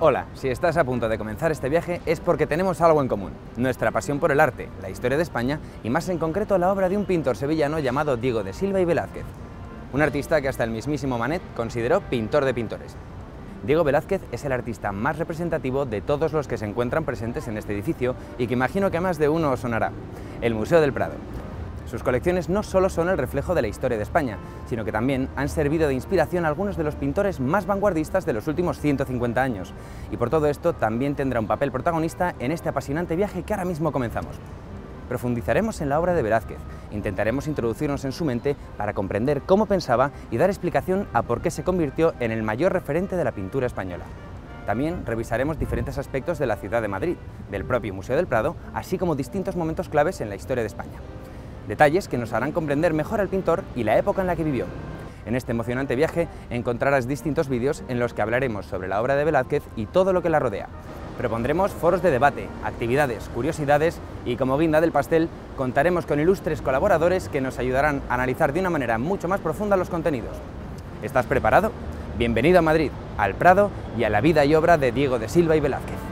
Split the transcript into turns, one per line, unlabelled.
Hola, si estás a punto de comenzar este viaje es porque tenemos algo en común, nuestra pasión por el arte, la historia de España y más en concreto la obra de un pintor sevillano llamado Diego de Silva y Velázquez, un artista que hasta el mismísimo Manet consideró pintor de pintores. Diego Velázquez es el artista más representativo de todos los que se encuentran presentes en este edificio y que imagino que más de uno os sonará, el Museo del Prado. Sus colecciones no solo son el reflejo de la historia de España, sino que también han servido de inspiración a algunos de los pintores más vanguardistas de los últimos 150 años. Y por todo esto también tendrá un papel protagonista en este apasionante viaje que ahora mismo comenzamos. Profundizaremos en la obra de Velázquez, intentaremos introducirnos en su mente para comprender cómo pensaba y dar explicación a por qué se convirtió en el mayor referente de la pintura española. También revisaremos diferentes aspectos de la ciudad de Madrid, del propio Museo del Prado, así como distintos momentos claves en la historia de España detalles que nos harán comprender mejor al pintor y la época en la que vivió. En este emocionante viaje encontrarás distintos vídeos en los que hablaremos sobre la obra de Velázquez y todo lo que la rodea. Propondremos foros de debate, actividades, curiosidades y como guinda del pastel contaremos con ilustres colaboradores que nos ayudarán a analizar de una manera mucho más profunda los contenidos. ¿Estás preparado? Bienvenido a Madrid, al Prado y a la vida y obra de Diego de Silva y Velázquez.